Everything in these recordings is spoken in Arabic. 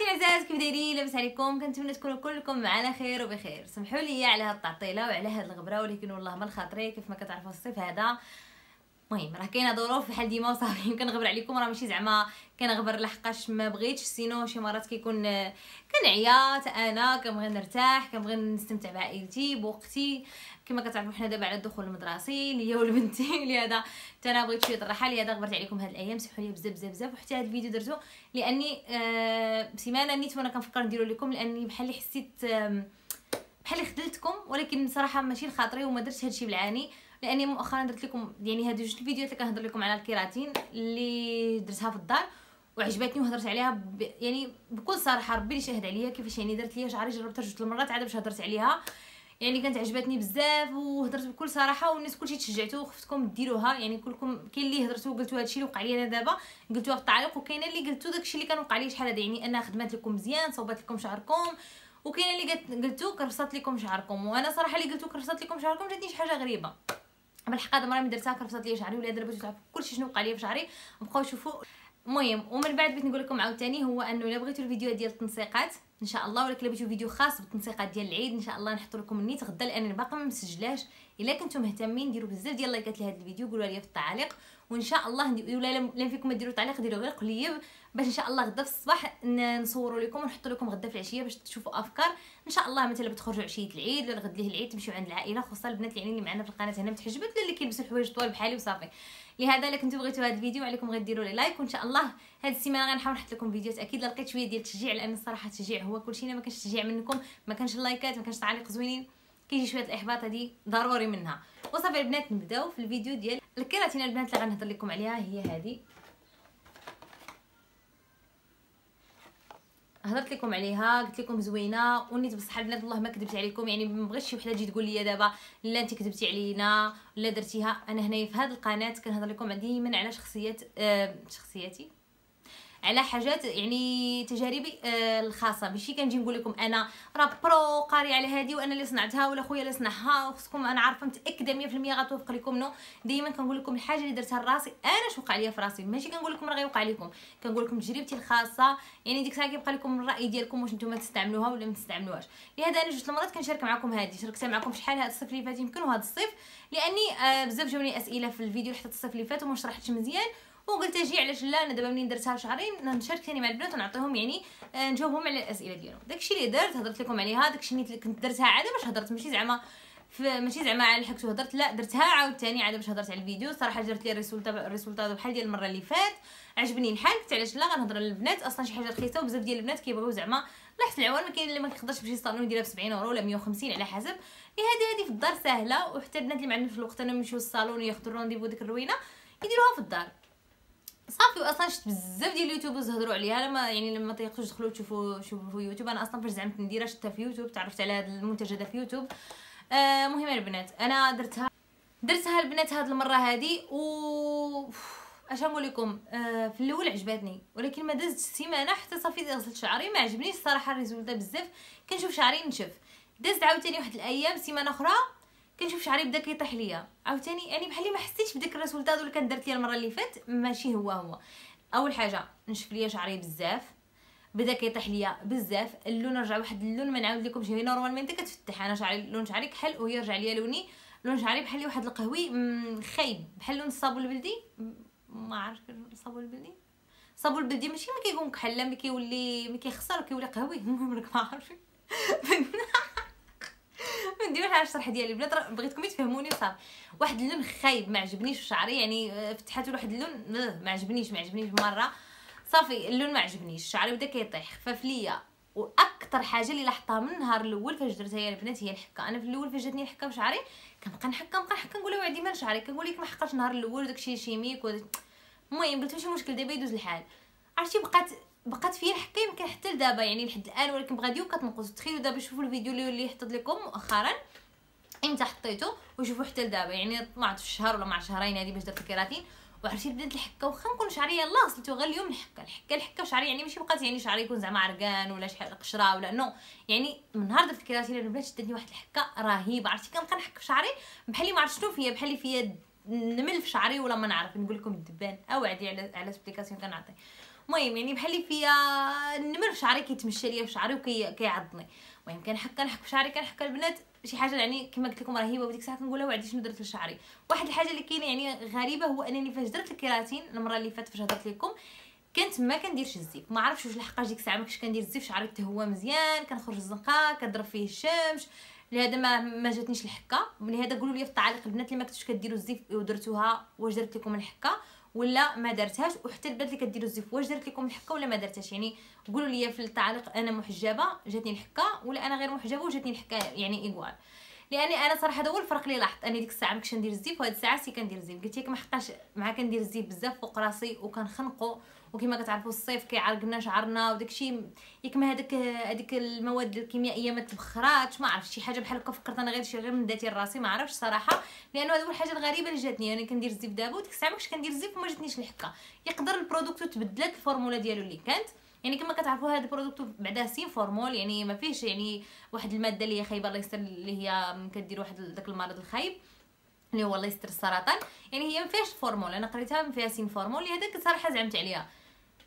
خواتي العزاز كيف دايرين لاباس عليكم كنتمنى تكونوا كلكم معنا خير وبخير. سمحوا لي على هاد التعطيلة وعلى هاد الغبرة ولكن والله ما الخاطري كيف ما كتعرفوا الصيف هذا. المهم راه كاينة ظروف بحال ديما وصافي يمكن نغبر عليكم راه ماشي زعما كنغبر لحقاش ما بغيتش sinon شي مرات كيكون كنعيا أنا كنبغي نرتاح كنبغي نستمتع بعائلتي بوقتي. كما كتعرفوا حنا دابا على الدخول المدرسي ليا ولبنتي لهذا حتى أنا بغيت شوية الراحة لهذا غبرت عليكم هاد الأيام سمحوا لي بزاف بزاف بزاف وحتى هاد الفيديو درتو لأني آه سيمانه نيت وأنا كنفكر نديرو لكم لأني بحال اللي حسيت بحال اللي خدلتكم ولكن صراحة ماشي لخاطري وما درتش هادشي بالعاني. لاني مؤخرا درت لكم يعني هاد جوج الفيديوهات اللي كنهضر لكم على الكيراتين اللي درتها في الدار وعجبتني وهضرت عليها ب... يعني بكل صراحة ربي اللي شاهد عليا كيفاش يعني درت ليا شعري جربتها جوج المرات عاد باش هضرت عليها. يعني كانت عجبتني بزاف وهضرت بكل صراحة والناس كلشي تشجعتو وخفتكم ديروها. يعني كلكم كاين اللي هضرتو وقلتو هادشي اللي وقع لي أنا دابا قلتوها في التعليق وكاينة اللي قلتو داكشي اللي كان وقع لي شحال هذا يعني أنا خدمت لكم مزيان صوبت لكم شعركم وكاين اللي قلتو كرفصت لكم شعركم. وأنا صراحة اللي قلتو كرفصت لكم شعركم جاتني شي حاجة غريبة. بالحق هذا مرة درتها كرفصت لي شعري ولا دربت تعرفوا كلشي شنو وقع لي في شعري بقاو شوفوا المهم ومن بعد بغيت نقول لكم عاوتاني هو أنه إلا بغيتوا الفيديو ديال التنسيقات إن شاء الله ولا بغيتوا فيديو خاص بالتنسيقات ديال العيد إن شاء الله نحط لكم النيت غدا لأن باقي ما مسجلاش. إلا كنتم مهتمين ديروا بزاف ديال لايكات لهذا الفيديو قولوا لي في التعاليق وإن شاء الله ولا لا فيكم ديروا تعليق ديروا غير قليب. باش إن شاء الله غدا في الصباح نصوروا لكم ونحط لكم غدا في العشية باش تشوفوا أفكار. إن شاء الله مثلا بتخرجوا عشية العيد ولا غد ليه العيد تمشيو عند العائلة خصوصا البنات يعني اللي معنا في القناة هنا متحجبات ولا اللي كيلبسوا الحوايج طوال بحالي وصافي. لهذا إلا كنتو بغيتوا هذا الفيديو عليكم غير ديروا لي like وإن شاء الله هذه السيمانة غنحاول نحط لكم فيديوهات. أكيد لقيت شوية ديال التشجيع لأن الصراحة التشجيع هو كلشي ما كانش تشجيع منكم ما كانش اللايكات ما كانش تعليق زوينين كيجي شوية الإحباط هذه ضروري منها. وصافي البنات نبداو في الفيديو ديال الكيراتين البنات اللي غنهضر لكم عليها هي هذه. هضرت لكم عليها قلت لكم زوينة ونيت بصح البنات والله ما كذبت عليكم يعني ما بغيتش شي وحدة تجي تقول لي دابا لا انت كذبتي علينا لا درتيها. أنا هنايا في هذه القناة كنهضر لكم ديما على شخصيات آه شخصياتي. على حاجات يعني تجاربي آه الخاصة. ماشي كنجي نقول لكم أنا راه برو قاري على هذه وأنا اللي صنعتها ولا خويا اللي صنعها وخصكم أنا عارفة متأكدة 100% غتوافق لكم. non ديما كنقول لكم الحاجة اللي درتها لراسي أنا شو وقع ليا في راسي. ماشي كنقول لكم راه غيوقع لكم كنقول لكم تجربتي الخاصة يعني ديك الساعة كيبقى لكم الرأي ديالكم واش نتوما تستعملوها ولا ما تستعملوهاش. لهذا أنا جوج المرات كنشارك معكم هذه شاركتها معكم شحال هذا الصيف اللي فات يمكن وهذا الصيف لأني آه بزاف جاوني أسئلة في الفيديو حتى الصيف اللي فات وما شرحتش مزيان وقلت أجي علاش لا أنا دابا منين درتها شهرين نشارك ثاني مع البنات ونعطيهم يعني آه، نجاوبهم على الأسئلة ديالهم. داكشي اللي درت هضرت لكم عليها داكشي اللي كنت درتها عاد باش هضرت ماشي زعما ماشي زعما على الحكت وهضرت لا درتها عاوتاني عاد باش هضرت على الفيديو. صراحة جرت لي ال résultat ال résultat بحال ديال المرة اللي فات عجبني الحال قلت علاش لا غنهضر للبنات أصلا شي حاجة رخيصة وبزاف ديال البنات كيبغيو زعما لاحظت العوان ما كاين اللي ما كيقدرش يمشي للصالون يديرها ب 70 أورو ولا 150 على حسب. هذه هذه في الدار ساهله وحتى البنات اللي ما عندهمش الوقت إنهم يمشيو للصالون ياخذوا ال rendez-vous ديك الروينة يديروها في الدار. صافي واصلا شفت بزاف ديال ال youtubers هضروا عليها لما يعني لما تيقدروش تدخلوا تشوفوا شوفوا يوتيوب أنا أصلا فاش زعمت نديرها شفتها في يوتيوب تعرفت على هذا المنتج هذا في يوتيوب آه مهم البنات. أنا درتها درتها البنات هاد المرة هادي و أش نقول لكم؟ آه في الأول عجبتني. ولكن ما دازت سيمانه حتى صافي غسلت شعري ما عجبنيش الصراحة ال résultat بزاف. كنشوف شعري نشف. دازت عاوتاني واحد الأيام سيمانة أخرى كنشوف شعري بدا كيطيح ليا. عاوتاني يعني بحال ما حسيتش بداك ال résultat اللي كان درت ليا المرة اللي فات ماشي هو هو. أول حاجة نشف ليا شعري بزاف. بدا كيطيح ليا بزاف. اللون رجع واحد اللون ما نعاود لكم شي normalement انت كتفتح. أنا شعري لون شعري كحل ويرجع ليا لوني. لون شعري بحال واحد القهوي خايب. بحال لون الصابون البلدي. ما عرفتش الصابون البلدي. الصابون البلدي ماشي ما كيكون كحل ملي كيولي ملي كيخسر وكيولي قهوي. المهم راك ما عارفين ما نديروش على الشرح ديالي. البنات بغيتكم تفهموني صافي واحد اللون خايب ما عجبنيش في شعري. يعني آه، فتحات واحد اللون ما عجبنيش ما عجبنيش مرة. صافي اللون ما عجبنيش. شعري بدا كيطيح. خفاف ليا وأكثر حاجة اللي لاحظتها من النهار الأول فاش درتها يا البنات هي الحكه أنا في الأول فاش جاتني الحكه في شعري كنبقى نحكى نبقى نحكى نقول لها ديما شعري. كنقول لك ما حقاش النهار الأول داكشي شيميك المهم قلت ماشي مشكل دابا يدوز الحال. عرفتي بقات بقات فيا الحكه يمكن حتى لدابا يعني لحد الآن ولكن بغاديو كتنقص تخيلوا دابا شوفوا الفيديو اللي حطيت لكم مؤخرا. إمتى حطيته؟ وشوفوا حتى لدابا. يعني طلعت في الشهر ولا مع شهرين هذه باش درت الكيراتين وعرفتي بدات الحكة واخا نكون شعري يلاه غسلتو غير اليوم الحكة. الحكة الحكة شعري يعني ماشي بقات يعني شعري يكون زعما عرقان ولا شحال قشرة ولا non. يعني من نهار درت الكيراتين البنات شدتني واحد الحكة رهيبة. عرفتي كنبقى نحك في شعري؟ بحال اللي ما عرفت شنو فيا بحال اللي فيا نمل في شعري ولا ما نعرف. نقول لكم الدبان أو عادي على على l'explication كنعطي. المهم يعني بحال فيا النمل شعري كيتمشى ليا في شعري وكيعضني المهم كنحك كنحك شعري كنحك البنات. شي حاجة يعني كما قلت لكم رهيبه وديك الساعة كنقولها وعدي شنو درت لشعري واحد الحاجة اللي كاينة يعني غريبة هو أنني فاش درت الكيراتين المرة اللي فاتت فاش هضرت لكم كنت ما كنديرش الزيت. ما عرفتش واش لحقاش ديك الساعة ما كنتش كندير الزيت شعري تهوى مزيان كنخرج الزنقه كضرب فيه الشمس لهذا ما ما جاتنيش الحكة. لهذا قولوا لي في التعاليق البنات اللي ما كنتوش كديروا الزيت ودرتوها واش درت لكم الحكة. ولا ما درتهاش وحتى البنات اللي كديروا الزيت واش درت لكم الحكة ولا ما درتهاش؟ يعني قولوا لي في التعاليق أنا محجبة جاتني الحكة ولا أنا غير محجبة وجاتني الحكة يعني égal. لأني أنا صراحة هذا هو الفرق اللي لاحظت أني ديك الساعة ما كنتش ندير الزيت وهاد الساعة سي كندير الزيت قلت لك ما حقاش مع كندير الزيت بزاف فوق راسي وكنخنقو. وكما كتعرفوا الصيف كيعرقنا شعرنا وداكشي ياك ما هذاك هذيك المواد الكيميائية ما تبخراتش ما عرفتش شي حاجة بحال هكا فكرت أنا غير شي غير من ذاتي راسي ما عرفتش صراحة لأنه هذه هو الحاجة الغريبة اللي جاتني يعني كندير الزيت دابا وديك الساعة ما كنتش كندير الزيت وما جاتنيش الحكة. يقدر ال product تبدلات ال fórmula ديالو اللي كانت. يعني كما كتعرفوا هذا ال product بعدا sans formol يعني ما فيهش يعني واحد المادة اللي هي خايبة الله يستر اللي هي كدير واحد داك المرض الخايب اللي هو الله يستر السرطان. يعني هي ما فيهاش formol أنا قريتها ما فيها sans formol هذاك صراحة زعمت عليها.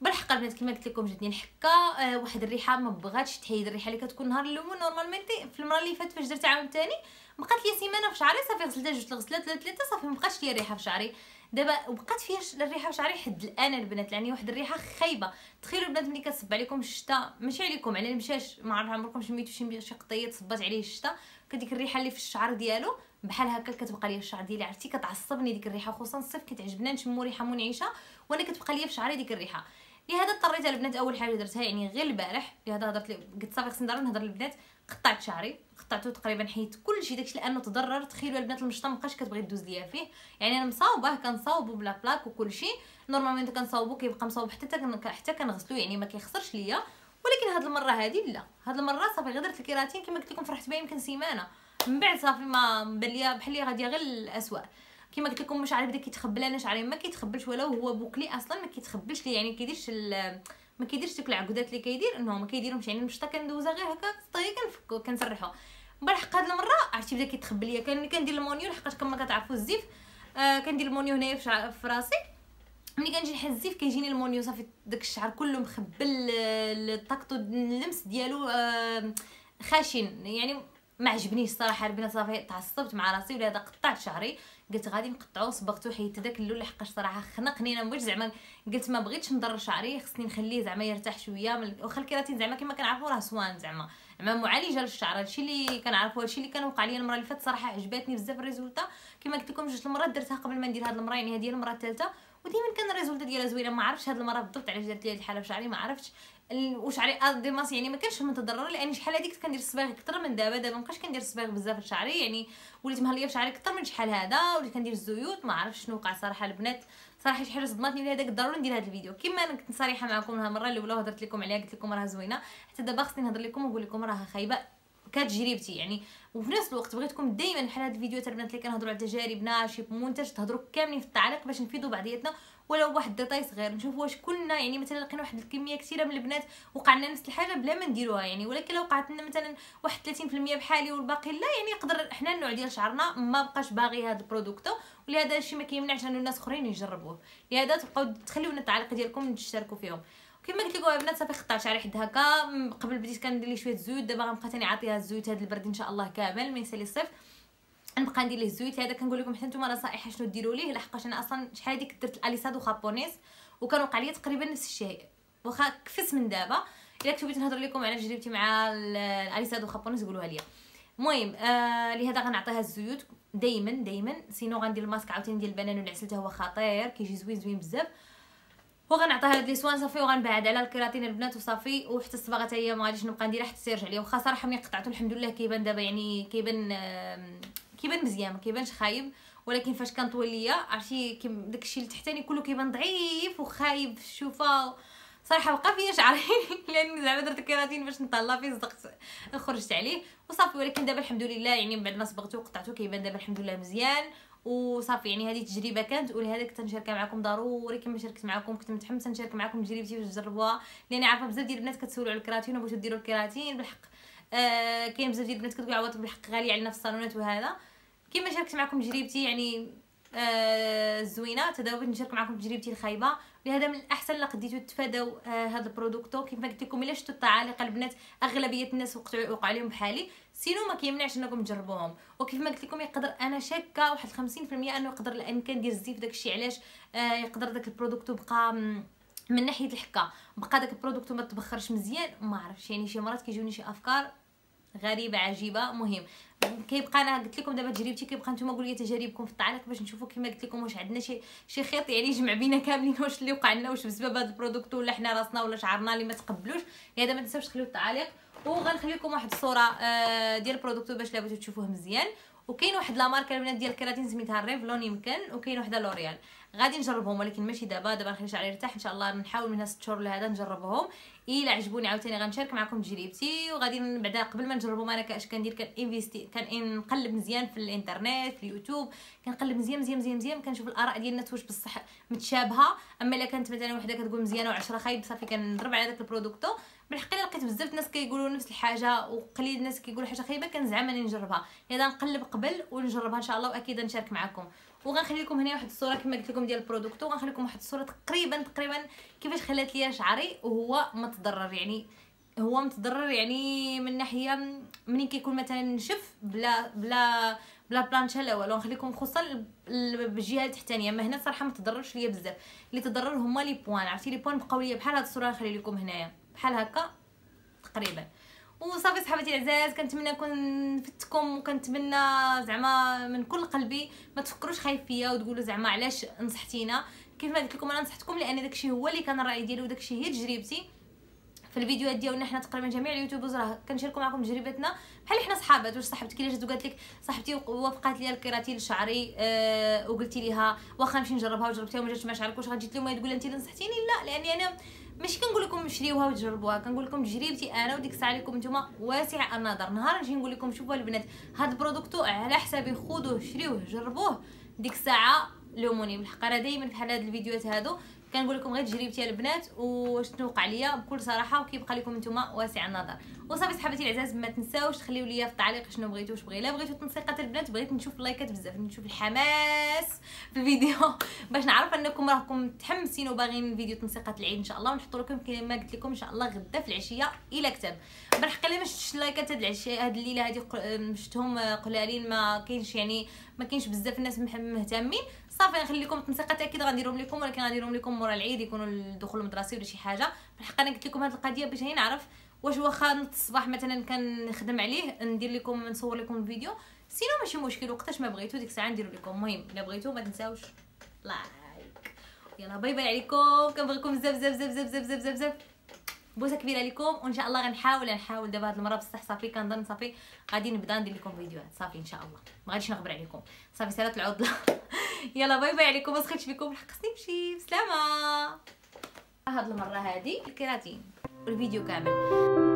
بالحق البنات كما قلت لكم جاتني الحكة آه واحد الريحة ما بغاتش تحيد الريحة اللي كتكون نهار الأول normalement في المرة اللي فاتت فاش درت عاوتاني بقات لي سيمانة في شعري صافي غسلتها جوج الغسلات ثلاثة صافي ما بقاتش لي ريحة في شعري. دابا وبقات فيها الريحة في شعري حد الآن البنات يعني واحد الريحة خايبة. تخيلوا البنات ملي كتصب عليكم الشتاء ماشي عليكم على المشاش ما عمركم شميتو شي شي قطية تصبات عليه الشتاء كديك الريحة اللي في الشعر ديالو بحال هكا كتبقى ليا الشعر ديالي عرفتي؟ كتعصبني ديك الريحة خصوصا الصيف كتعجبنا نشمو ريحه منعشة وأنا كتبقى ليا في شعري ديك الريحة. لهذا اضطريت البنات أول حاجة درتها يعني غير البارح لهذا هضرت قلت صافي خصني نضرب نهضر للبنات قطعت شعري قطعته تقريبا حيت كل شيء داكشي لأنه تضرر. تخيلوا البنات المشطة مابقاش كتبغي دوز ليا فيه. يعني أنا مصاوبة كنصاوبو ب la plaque وكل شيء normalement كنصاوبو كيبقى مصاوب حتى حتى كنغسلو يعني ما كيخسرش ليا. ولكن هاد المرة هادي لا. هاد المرة صافي غير درت الكيراتين كما قلت لكم فرحت بها يمكن سيمانة. من بعد صافي ما بان ليا بحال لي غادية غير للأسوأ كما قلت لكم مش عارف بدا كيتخبل أنا شعري ما كيتخبلش ولا هو bouclé أصلا ما كيتخبلش لي يعني كيديرش ما كيديرش ديك العقودات اللي كيدير. إنه ما كيديرهمش. يعني المشطه كندوزها غير هكا طيب كنفكو كنسرحو. بالحق هاد المرة عرفتي بدا كيتخبل ليا. كان كندير ال moño لحقاش كما كتعرفوا الزيف. آه كندير ال moño هنايا في راسي. ملي كنجي نحل الزيف كيجيني ال moño صافي داك الشعر كله مخبل ال tacto اللمس ديالو آه خاشن يعني ما عجبنيش الصراحة البنات صافي تعصبت مع راسي ولهذا قطعت شعري قلت غادي نقطعو صبغتو حيت داك اللون لحقاش صراحة خنقني. أنا مبغيتش زعما قلت ما بغيتش نضر شعري خصني نخليه زعما يرتاح شوية. واخا الكيراتين زعما كما كنعرفوا راه soin زعما. زعما معالجة للشعر. هادشي اللي كنعرفو هادشي اللي كان وقع لي المرة اللي فاتت صراحة عجباتني بزاف ال résultat. كما قلت لكم جوج المرات درتها قبل ما ندير هاد المرة يعني هذه المرة الثالثه وديما كان ال résultat ديالها زوينة. ما عرفتش هاد المرة بالضبط علاش درت لي هاد الحالة في شعري ما عرفتش. وشعري además يعني ما كانش متضرر لأن شحال هذيك كندير الصباغ أكثر من دابا. دابا مابقاش كندير الصباغ بزاف شعري يعني وليت مهلية في شعري أكثر من شحال هذا. وليت كندير الزيوت ما عرفتش شنو وقع صراحة البنات. صراحة شي حاجة صدمتني لهذاك ضروري ندير هذا الفيديو. كما أنا كنت صريحة معكم المره الاولى وهضرت لكم عليها قلت لكم راها زوينة. حتى دابا خصني نهضر لكم ونقول لكم راها خايبة. كتجربتي يعني. وفي نفس الوقت بغيتكم دائما بحال هاد الفيديوهات البنات اللي كنهضروا على تجاربنا شي منتج تهضروا كاملين في التعليق باش نفيدوا بعضياتنا ولو واحد détail صغير نشوف واش كنا يعني مثلا لقينا واحد الكمية كثيرة من البنات وقع لنا نفس الحاجة بلا ما نديروها يعني. ولكن لو وقعت لنا مثلا واحد 30% بحالي والباقي لا يعني يقدر حنا النوع ديال شعرنا ما بقاش باغي هذا ال product. ولهذا الشيء ما كيمنعش أنه الناس أخرين يجربوه. لهذا تبقاو تخليونا التعليق ديالكم تشتركوا فيهم. كما قلت لكم البنات صافي قطعت شعري حد هكا قبل بديت كندير ليه شوية زيوت دابا غنبقى ثاني عاطيها الزيوت هذا البرد إن شاء الله كامل من يسالي الصيف. نبقى ندير ليه الزيوت هذا كنقول لكم حتى نتوما نصائح شنو ديروا ليه لحقاش أنا أصلا شحال هذيك درت ال alisado japonés وكان وقع لي تقريبا نفس الشيء. واخا كفس من دابا. إلا كنت بغيت نهضر لكم على تجربتي مع ال alisado japonés قولوها لي المهم آه لهذا غنعطيها الزيوت دائما دائما sinon غندير الماسك عاوتاني ديال البنان والعسل هو خطير كيجي زوين زوين بزاف. وغنعطيها هاد لي سوان صافي وغنبعد على الكيراتين البنات وصافي. وحتى الصباغة حتى هي ما غاديش نبقى نديرها حتى تيرجع ليا واخا صراحة ملي قطعته الحمد لله كيبان دابا يعني كيبان كيبان مزيان ما كيبانش خايب ولكن فاش كنطوي ليا عرفتي داكشي التحتاني كله كيبان ضعيف وخايب في الشوفة. صراحة بقى فيا شعري لأن زعما درت الكيراتين باش نطلع فيه صدقت خرجت عليه. وصافي ولكن دابا الحمد لله يعني من بعد ما صبغته وقطعته كيبان دابا الحمد لله مزيان. وصافي يعني هذه تجربة كانت ولهذا كنت نشاركها معكم ضروري كما شاركت معكم كنت متحمسة نشارك معكم تجربتي باش تجربوها لأني عارفة بزاف ديال البنات كتسولوا على الكراتين وبغيتو ديروا الكراتين بالحق. آه كاين بزاف ديال البنات كتقول عوض بالحق غالي على نفس الصالونات وهذا. كما شاركت معكم تجربتي يعني آه زوينة تداوبت نشارك معكم تجربتي الخايبة. لهذا من الأحسن لا قديتو تفاداو آه هذا البرودكتو. كيف ما قلت لكم إلا شفتوا التعاليق البنات أغلبية الناس وقع عليهم بحالي. sinon ما كيمنعش انكم تجربوهم. وكيف ما قلت لكم يقدر أنا شاكة واحد 50% انه يقدر الامكان ديال الزيف داكشي علاش؟ آه يقدر داك ال producto بقى من ناحية الحكة. بقى داك ال product ما تبخرش مزيان ما عرفتش. يعني شي مرات كيجوني شي أفكار غريبة عجيبة مهم. كيبقى أنا قلت لكم دابا تجربتي كيبقى نتوما قولوا لي تجاربكم في التعليق باش نشوفوا كما قلت لكم واش عندنا شي شي خيط يعني يجمع بينا كاملين واش اللي وقع لنا واش بسبب هذا ال product ولا حنا راسنا ولا شعرنا اللي ما تقبلوش. لهذا ما تنساوش تخليو التعاليق وغنخلي لكم واحد الصورة آه، ديال ال product باش لابد تشوفوه مزيان. وكاين واحد لا ماركة البنات ديال الكراتين سميتها ريفلون يمكن وكاين وحده لوريال غادي نجربهم ولكن ماشي دابا. دابا نخلي شعري يرتاح. إن شاء الله نحاول من 6 شهور لهذا نجربهم. إلا عجبوني عاوتاني غنشارك معكم تجربتي وغادي بعدا قبل ما نجربهم أنا كاش كندير كان investi كان نقلب مزيان في الإنترنت في اليوتيوب. كنقلب مزيان مزيان مزيان مزيان. كنشوف الآراء ديال الناس واش بصح متشابهة. أما إلا كانت مثلا وحدة كتقول مزيانه و10 خايب صافي كنضرب على داك ال producto. بالحقيقة لقيت بزاف الناس كيقولوا نفس الحاجة وقليل الناس كيقولوا حاجة خايبة كنزعم اني نجربها. لذا نقلب قبل ونجربها إن شاء الله وأكيد نشارك معكم. وغنخلي لكم هنا واحد الصورة كما قلت لكم ديال ال producto وغنخلي لكم واحد الصورة تقريبا تقريبا كيفاش خلات ليا شعري وهو متضرر. يعني هو متضرر يعني من ناحية منين كيكون مثلا نشف بلا بلا بلا plancha لا والو نخليكم خصوصا بالجهه التحتانية. ما هنا صراحة ما تضررش ليا بزاف. اللي تضرر هما les pointes. عرفتي؟ les pointes بقاو ليا بحال هاد الصورة نخلي لكم هنايا. بحال هكا تقريبا. وصافي صحابتي العزاز كنتمنى نكون فدتكم وكنتمنى زعما من كل قلبي ما تفكروش خايب فيا وتقولوا زعما علاش نصحتينا. كيف ما قلت لكم أنا نصحتكم لأن داكشي هو اللي كان الرأي ديالي وداكشي هي تجربتي. في الفيديوهات ديالنا حنا تقريبا جميع ال YouTubers راه كنشاركوا معكم تجربتنا. بحال حنا صحابات واش صاحبتك اللي جات وقالت لك صاحبتي وافقات لي الكيراتين لشعري أه وقلتي ليها واخا نمشي نجربها وجربتيها وما جاتش مع شعرك واش غتجي لهم تقول انت اللي نصحتيني؟ لا لأني أنا ماشي كنقول لكم شريوها وتجربوها كنقول لكم تجربتي أنا وديك الساعة لكم نتوما واسع النظر. نهار نجي نقول لكم شوفوا البنات هاد ال producto على حسابي خذوه شريوه جربوه. ديك الساعة لوموني بالحق. أنا دائما بحال هاد الفيديوهات هادو كنقول لكم غير تجربتي البنات واش توقع ليا بكل صراحة وكيبقى لكم نتوما واسع النظر. وصافي صحابتي العزاز ما تنساوش تخليو ليا في التعليق شنو بغيتو واش بغيتو بغيتو تنسيقات البنات بغيت نشوف اللايكات بزاف نشوف الحماس في الفيديو. باش نعرف أنكم راكم متحمسين وباغيين الفيديو تنسيقات العيد إن شاء الله. ونحط لكم كما قلت لكم إن شاء الله غدا في العشية إلى كتاب. بالحق الا ما شفتش اللايكات هاد العشية هاد الليلة هادي شفتهم قلالين ما كاينش يعني ما كاينش بزاف الناس مهتمين. صافي نخلي لكم التنسيقات أكيد غنديرهم لكم ولكن غنديرهم لكم مورا العيد يكونوا الدخول المدرسي ولا شي حاجة. بالحق أنا قلت لكم هذه القضية باش نعرف واش واخا الصباح مثلا كنخدم عليه ندير لكم نصور لكم الفيديو. sinon ماشي مشكل وقتاش ما بغيتو ديك الساعة نديرو لكم. المهم إلا بغيتو ما تنساوش like يلا bye bye عليكم. كنبغيكم بزاف بزاف بزاف بزاف بزاف بزاف بزاف. بوسة كبيرة لكم وإن شاء الله غنحاول نحاول دابا هاد المرة. بصح صافي كنظن صافي غادي نبدا ندير لكم فيديوهات. صافي إن شاء الله. ما غاديش نغبر عليكم. صافي سالات العطلة. يلا bye bye عليكم ما سخيتش بكم خصني نمشي بسلامة. هاد المرة هادي الكراتين الفيديو كامل.